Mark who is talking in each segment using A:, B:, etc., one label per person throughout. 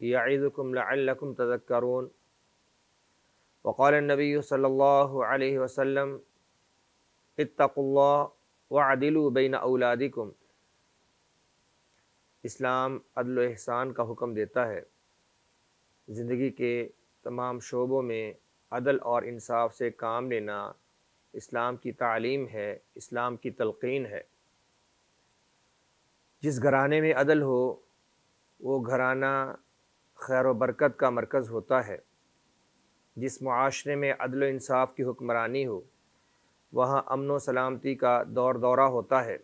A: याइज़ुकुम लअल्लकुम तज़क्करून वक़ाल नबी सल्लल्लाहु अलैहि वसल्लम इत्तक़ुल्लाह वअदिलु बैन औलादिकुम इस्लाम अदल एहसान का हुक्म देता है। ज़िंदगी के तमाम शोबों में अदल और इंसाफ से काम लेना इस्लाम की तालीम है, इस्लाम की तलक़ीन है। जिस घराने में अदल हो, वो घराना खैर बरकत का मरकज़ होता है। जिस माशरे में अदल इंसाफ की हुक्मरानी हो, वहाँ अमन व सलामती का दौर दौरा होता है।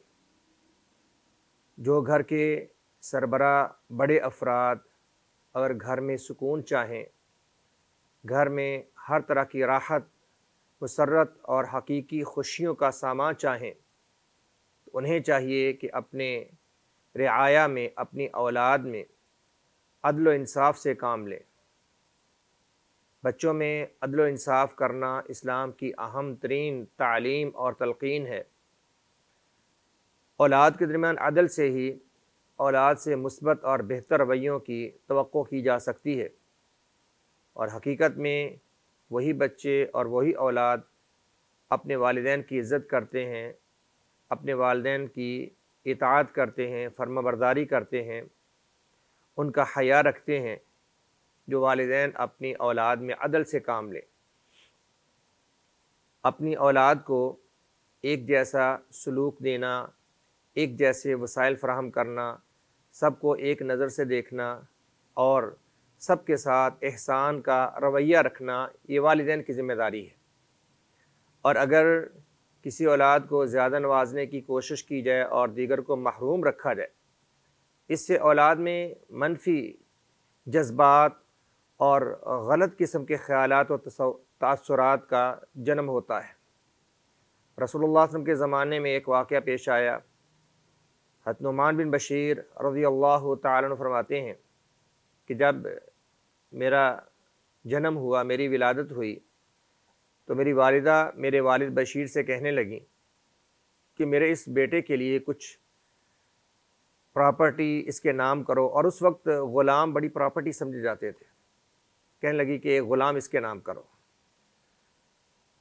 A: जो घर के सरबरा बड़े अफराद अगर घर में सुकून चाहें, घर में हर तरह की राहत मसरत और हकीकी खुशियों का सामान चाहें तो उन्हें चाहिए कि अपने रियाया में, अपनी औलाद में अदल इंसाफ से काम लें। बच्चों में अदल इंसाफ करना इस्लाम की अहम तरीन तालीम और तलक़ीन है। औलाद के दरमियान अदल से ही औलाद से मुस्बत और बेहतर रवैयों की तो की जा सकती है। और हकीकत में वही बच्चे और वही औलाद अपने वालदेन की इज़्ज़त करते हैं, अपने वालदेन की इतात करते हैं, फर्माबरदारी करते हैं उनका हया रखते हैं, जो वालदेन अपनी औलाद में अदल से काम लें। अपनी औलाद को एक जैसा सलूक देना, एक जैसे वसाइल फ्राहम करना, सबको एक नज़र से देखना और सबके साथ एहसान का रवैया रखना, ये वालदेन की ज़िम्मेदारी है। और अगर किसी औलाद को ज़्यादा नवाजने की कोशिश की जाए और दीगर को महरूम रखा जाए इससे औलाद में मनफी, जज्बात और गलत किस्म के ख्याल और तसरात का जन्म होता है। रसूलुल्लाह वसल्लम के ज़माने में एक वाक़ पेश आया। हतनुमान बिन बशीर रज़ी अल्लाह फरमाते हैं कि जब मेरा जन्म हुआ, मेरी विलादत हुई तो मेरी वालदा मेरे वालिद बशीर से कहने लगी कि मेरे इस बेटे के लिए कुछ प्रॉपर्टी इसके नाम करो। और उस वक्त ग़ुलाम बड़ी प्रॉपर्टी समझे जाते थे। कहने लगी कि ग़ुलाम इसके नाम करो।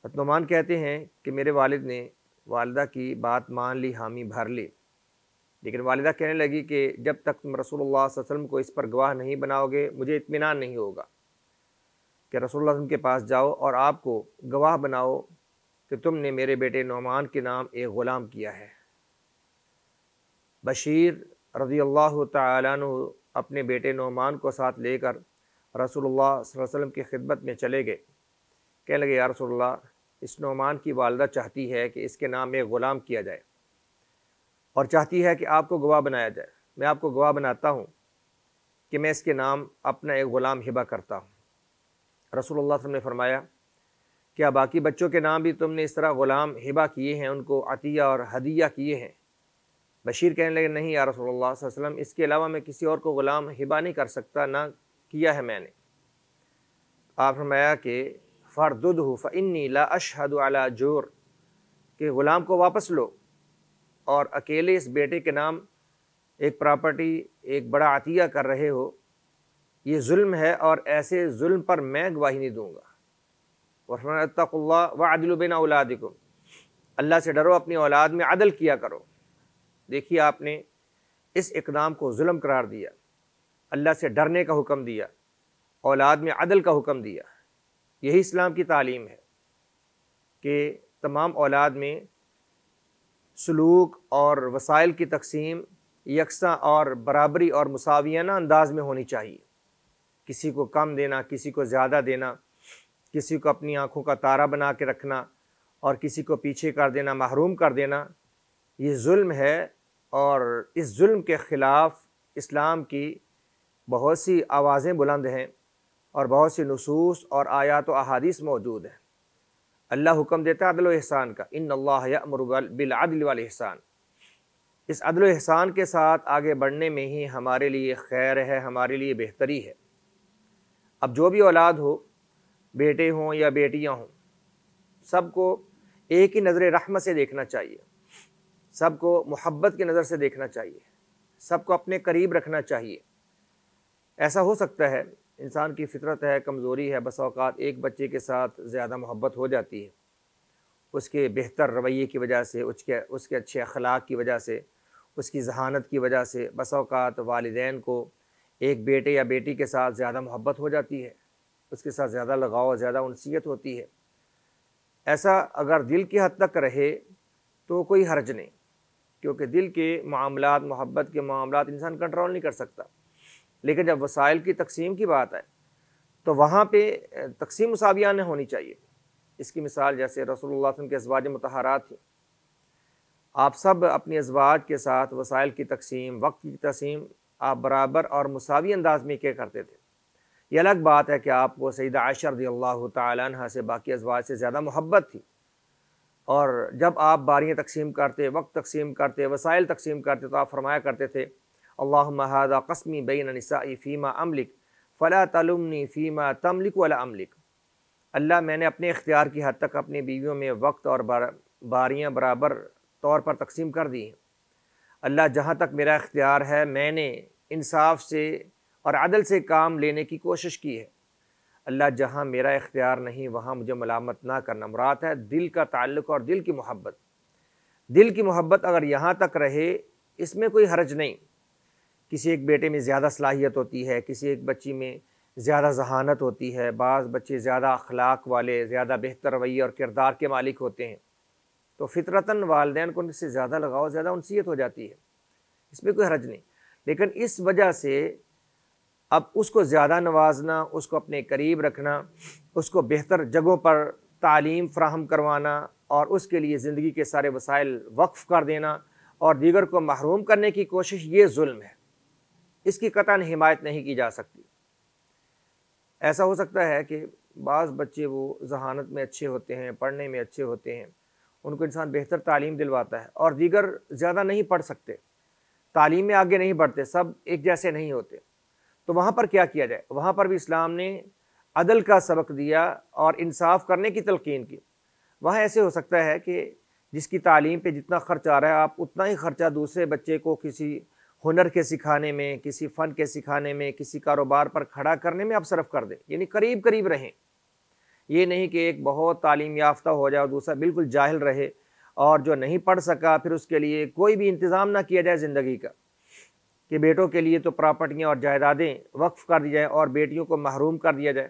A: हतनुमान कहते हैं कि मेरे वालिद ने वालदा की बात मान ली, हामी भर ली। लेकिन वालदा कहने लगी कि जब तक तुम रसूलुल्लाह वसल्लम को इस पर गवाह नहीं बनाओगे, मुझे इतमान नहीं होगा कि रसूलुल्लाह के पास जाओ और आपको गवाह बनाओ कि तुमने मेरे बेटे नौमान के नाम एक ग़ुलाम किया है। बशीर रज़ी अल्लाह तु अपने बेटे नौमान को साथ लेकर रसूलुल्लाह वसल्लम की खिदमत में चले गए। कहने लगे, या रसूलुल्लाह, इस नौमान की वालदा चाहती है कि इसके नाम एक ग़ुलाम किया जाए और चाहती है कि आपको गवाह बनाया जाए। मैं आपको गवाह बनाता हूँ कि मैं इसके नाम अपना एक ग़ुलाम हिबा करता हूँ। रसूलुल्लाह ने फरमाया, क्या बाकी बच्चों के नाम भी तुमने इस तरह ग़ुलाम हिबा किए हैं? उनको अतिया और हदिया किए हैं? बशीर कहने लगे, नहीं या रसूलुल्लाह वसल्लम, इसके अलावा मैं किसी और को ग़ुलाम, हिबा नहीं कर सकता, ना किया है मैंने। आप फरमाया कि फ़रदुद फ़न्नी ला अशहद अला ज़ोर, कि ग़ुलाम को वापस लो और अकेले इस बेटे के नाम एक प्रॉपर्टी, एक बड़ा अतिया कर रहे हो। ये जुल्म है और ऐसे जुल्म पर मैं गवाही नहीं दूँगा। वरतल्ला व अदलबिन औलादिकुम, अल्लाह से डरो, अपनी औलाद में अदल किया करो। देखिए आपने इस इकदाम को जुल्म करार दिया, अल्लाह से डरने का हुक्म दिया, औलाद में अदल का हुक्म दिया। यही इस्लाम की तालीम है कि तमाम औलाद में सलूक और वसाइल की तकसीम यकसा और बराबरी और मुसावियाना अंदाज में होनी चाहिए। किसी को कम देना, किसी को ज़्यादा देना, किसी को अपनी आँखों का तारा बना के रखना और किसी को पीछे कर देना, महरूम कर देना, ये जुल्म है और इस जुल्म के ख़िलाफ़ इस्लाम की बहुत सी आवाज़ें बुलंद हैं और बहुत सी नसूस और आयात व अहादीस मौजूद हैं। अल्लाह हुक्म देता है अदल एहसान का इन बिलअदल वाल एहसान। इस अदल एहसान के साथ आगे बढ़ने में ही हमारे लिए खैर है, हमारे लिए बेहतरी है। अब जो भी औलाद हो, बेटे हों या बेटियाँ हों, सबको एक ही नज़र रहमत से देखना चाहिए। सबको मोहब्बत की नज़र से देखना चाहिए, सबको अपने करीब रखना चाहिए। ऐसा हो सकता है, इंसान की फितरत है, कमज़ोरी है बस अवकात एक बच्चे के साथ ज़्यादा मोहब्बत हो जाती है। उसके बेहतर रवैये की वजह से, उसके उसके अच्छे अखलाक की वजह से, उसकी जहानत की वजह से बस अवकात वालदेन को एक बेटे या बेटी के साथ ज़्यादा मोहब्बत हो जाती है, उसके साथ ज़्यादा लगाव ज़्यादा उनसीत होती है। ऐसा अगर दिल की हद तक रहे तो कोई हर्ज नहीं। क्योंकि दिल के मामलात, मोहब्बत के मामलात इंसान कंट्रोल नहीं कर सकता। लेकिन जब वसाइल की तकसीम की बात है तो वहाँ पर तकसीम मुसावियान होनी चाहिए। इसकी मिसाल जैसे रसूल के अजवाज मतहरात थी। आप सब अपनी अजवाज के साथ वसाइल की तकसीम, वक्त की तकसीम, आप बराबर और मसावी अंदाज में क्या करते थे? ये अलग बात है कि आपको सईद आशर अल्लाह तह से बाकी अजवाज से ज़्यादा मोहब्बत थी। और जब आप बारियाँ तकसीम करते, वक्त तकसीम करते, वसाइल तकसीम करते तो आप फरमाया करते थे अल्लाह कस्मी बैन नसाई फ़ीमा अमलिक, फ़ला तलुमनी फ़ीमा तमलिक वाला अमलिक. अल्लाह मैंने अपने इख्तियार की हद तक अपनी बीवियों में वक्त और बारियाँ बराबर तौर पर तकसीम कर दी हैं। अल्लाह जहाँ तक मेरा इख्तियार है, मैंने इंसाफ से और अदल से काम लेने की कोशिश की है। अल्लाह जहाँ मेरा इख्तियार नहीं, वहाँ मुझे मलामत ना करना। मुराद है दिल का ताल्लुक़ और दिल की मोहब्बत। दिल की मोहब्बत अगर यहाँ तक रहे, इसमें कोई हरज नहीं। किसी एक बेटे में ज़्यादा सलाहियत होती है, किसी एक बच्ची में ज़्यादा जहानत होती है, बाज़ बच्चे ज़्यादा अखलाक वाले, ज़्यादा बेहतर रवैये और किरदार के मालिक होते हैं तो फितरता वालदे को उनसे ज़्यादा लगाओ ज़्यादा उनसीत हो जाती है। इसमें कोई हरज नहीं। लेकिन इस वजह से अब उसको ज़्यादा नवाजना, उसको अपने करीब रखना, उसको बेहतर जगहों पर तालीम फ्राहम करवाना और उसके लिए ज़िंदगी के सारे वसाइल वक्फ़ कर देना और दीगर को महरूम करने की कोशिश, ये जुल्म है। इसकी कतन हिमायत नहीं की जा सकती। ऐसा हो सकता है कि बाज़ बच्चे वो जहानत में अच्छे होते हैं, पढ़ने में अच्छे होते हैं, उनको इंसान बेहतर तालीम दिलवाता है और दीगर ज़्यादा नहीं पढ़ सकते। तालीम में आगे नहीं बढ़ते, सब एक जैसे नहीं होते। तो वहाँ पर क्या किया जाए? वहाँ पर भी इस्लाम ने अदल का सबक दिया और इंसाफ करने की तलकिन की। वहाँ ऐसे हो सकता है कि जिसकी तालीम पे जितना खर्च आ रहा है, आप उतना ही खर्चा दूसरे बच्चे को किसी हुनर के सिखाने में, किसी फ़न के सिखाने में, किसी कारोबार पर खड़ा करने में आप सरफ कर दें। यानी करीब करीब रहें। ये नहीं कि एक बहुत तालीम याफ्ता हो जाए और दूसरा बिल्कुल जाहिल रहे और जो नहीं पढ़ सका, फिर उसके लिए कोई भी इंतज़ाम ना किया जाए ज़िंदगी का। कि बेटों के लिए तो प्रॉपर्टियाँ और जायदादें वक्फ़ कर दी जाएँ और बेटियों को महरूम कर दिया जाए।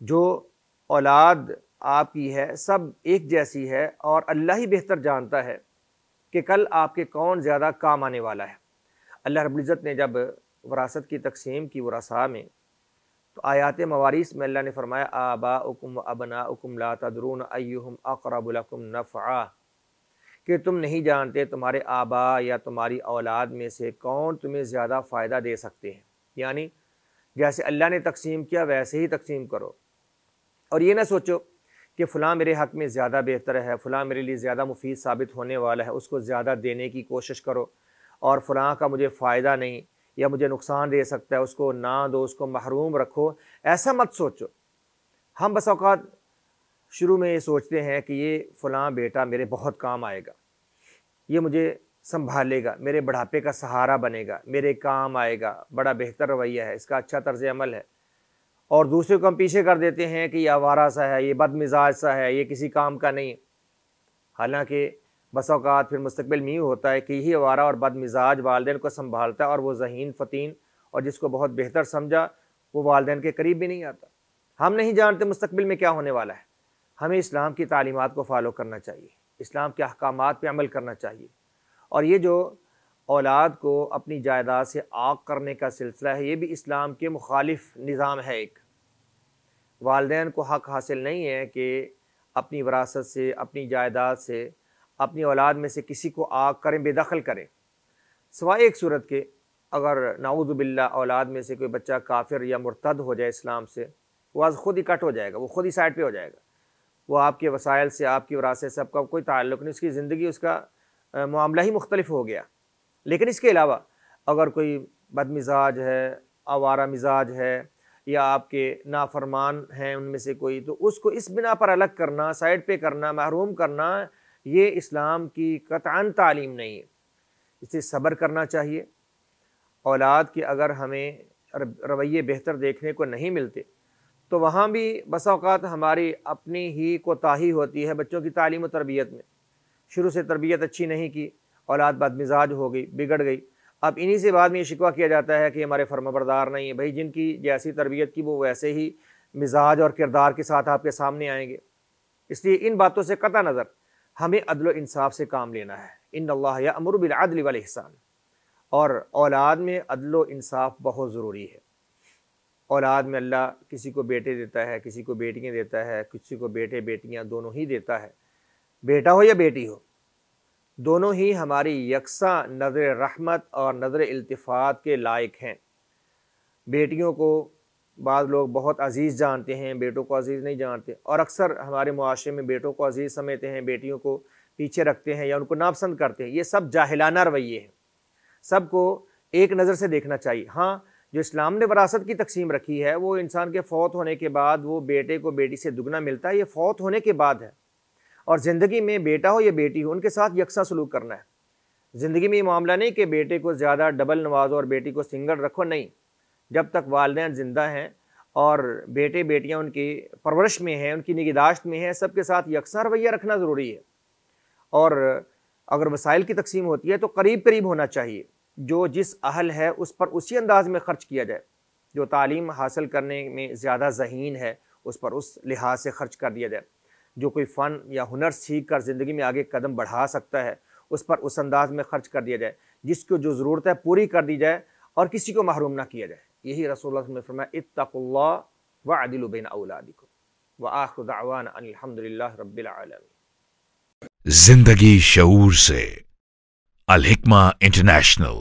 A: जो औलाद आपकी है, सब एक जैसी है और अल्लाह ही बेहतर जानता है कि कल आपके कौन ज़्यादा काम आने वाला है। अल्लाह रबुल्ज़त ने जब वरासत की तकसीम की वरसा में तो आयात मवारिस में अल्लाह ने फरमाया आबा उकुम अबना उकुम ला तदरून अयुहम अकरबुलकुम नफ़ा कि तुम नहीं जानते तुम्हारे आबा या तुम्हारी औलाद में से कौन तुम्हें ज़्यादा फ़ायदा दे सकते हैं। यानी जैसे अल्लाह ने तकसीम किया, वैसे ही तकसीम करो। और ये ना सोचो कि फ़लाँ मेरे हक़ में ज़्यादा बेहतर है, फ़लाँ मेरे लिए ज़्यादा मुफीद साबित होने वाला है, उसको ज़्यादा देने की कोशिश करो और फ़लाँ का मुझे फ़ायदा नहीं या मुझे नुकसान दे सकता है, उसको ना दो, उसको महरूम रखो। ऐसा मत सोचो। हम बस अवकात शुरू में ये सोचते हैं कि ये फ़लाँ बेटा मेरे बहुत काम आएगा। ये मुझे संभालेगा, मेरे बढ़ापे का सहारा बनेगा, मेरे काम आएगा, बड़ा बेहतर रवैया है, इसका अच्छा तर्ज अमल है। और दूसरे को हम पीछे कर देते हैं कि ये आवारा सा है, ये बदमिजाज सा है, ये किसी काम का नहीं हालाँकि बस अवकात फिर मुस्तबिल में होता है कि यही आवारा और बदमिजाज वालदेन को संभालता है और वो जहीन, फ़तीन और जिसको बहुत बेहतर समझा, वो वालदेन के करीब भी नहीं आता। हम नहीं जानते मुस्तबिल में क्या होने वाला है। हमें इस्लाम की तालीमत को फॉलो करना चाहिए। इस्लाम के अहकाम पर अमल करना चाहिए। और ये जो औलाद को अपनी जायदाद से आग करने का सिलसिला है, ये भी इस्लाम के मुखालिफ निज़ाम है एक। वालदेन को हक़ हासिल नहीं है कि अपनी वरासत से, अपनी जायदाद से, अपनी औलाद में से किसी को आग करें, बेदखल करें। सवाए एक सूरत के, अगर नाउज़बिल्ला औलाद में से कोई बच्चा काफिर या मुर्तद हो जाए इस्लाम से, वो आज ख़ुद ही कट हो जाएगा, वो ख़ुद ही साइड पे हो जाएगा। वो आपके वसाइल से, आपकी वरासत से, आपका कोई ताल्लुक़ नहीं, उसकी ज़िंदगी, उसका मामला ही मुख्तलिफ़ हो गया। लेकिन इसके अलावा, अगर कोई बदमिजाज है, आवारा मिजाज है, या आपके नाफरमान हैं उनमें से कोई तो उसको इस बिना पर अलग करना, साइड पे करना, महरूम करना, ये इस्लाम की कतान तालीम नहीं है। इसे सब्र करना चाहिए। औलाद के अगर हमें रवैये बेहतर देखने को नहीं मिलते तो वहाँ भी बस अवत हमारी अपनी ही कोताही होती है बच्चों की तालीम तरबियत में। शुरू से तरबियत अच्छी नहीं की, औलाद बदमिजाज हो गई, बिगड़ गई। अब इन्हीं से बाद में ये शिकवा किया जाता है कि हमारे फर्माबरदार नहीं है। भाई, जिनकी जैसी तरबियत की, वो वैसे ही मिजाज और किरदार के साथ आपके सामने आएँगे। इसलिए इन बातों से कता नज़र, हमें अदल इंसाफ से काम लेना है। इन अल्लाह अमर बिलदल वालहसान और औलाद में अदल इंसाफ बहुत ज़रूरी है। औलाद में अल्लाह किसी को बेटे देता है, किसी को बेटियाँ देता है, किसी को बेटे, बेटियाँ दोनों ही देता है। बेटा हो या बेटी हो, दोनों ही हमारी यकसा, नज़र रहमत और नज़र अल्तफ़ात के लायक हैं। बेटियों को बाद लोग बहुत अज़ीज़ जानते हैं, बेटों को अज़ीज़ नहीं जानते और अक्सर हमारे मुआरे में बेटों को अज़ीज़ समझते हैं, बेटियों को पीछे रखते हैं या उनको नापसंद करते हैं। ये सब जाहिलाना रवैये हैं। सबको एक नज़र से देखना चाहिए। हाँ जो इस्लाम ने वरासत की तकसीम रखी है, वो इंसान के फ़ौत होने के बाद, वो बेटे को बेटी से दुगना मिलता है, ये फ़ौत होने के बाद है। और ज़िंदगी में बेटा हो या बेटी हो, उनके साथ यकसा सलूक करना है। ज़िंदगी में ये मामला नहीं कि बेटे को ज़्यादा डबल नवाजो और बेटी को सिंगल रखो, नहीं। जब तक वालदेन ज़िंदा हैं और बेटे बेटियाँ उनकी परवरिश में हैं, उनकी निगहदाश्त में हैं, सबके साथ यकसा रवैया रखना ज़रूरी है। और अगर वसाइल की तकसीम होती है तो करीब करीब होना चाहिए। जो जिस अहल है, उस पर उसी अंदाज में ख़र्च किया जाए। जो तालीम हासिल करने में ज़्यादा जहीन है, उस पर उस लिहाज से ख़र्च कर दिया जाए। जो कोई फ़न या हुनर सीख कर ज़िंदगी में आगे कदम बढ़ा सकता है, उस पर उस अंदाज में ख़र्च कर दिया जाए, जिसको जो ज़रूरत है पूरी कर दी जाए और किसी को महरूम ना किया जाए। यही रसूल में फरमाया व अदिल बिन औलादिकुम। व आखिर दावान अल्हम्दुलिल्लाह
B: ज़िंदगी शऊर से अल हिकमा इंटरनेशनल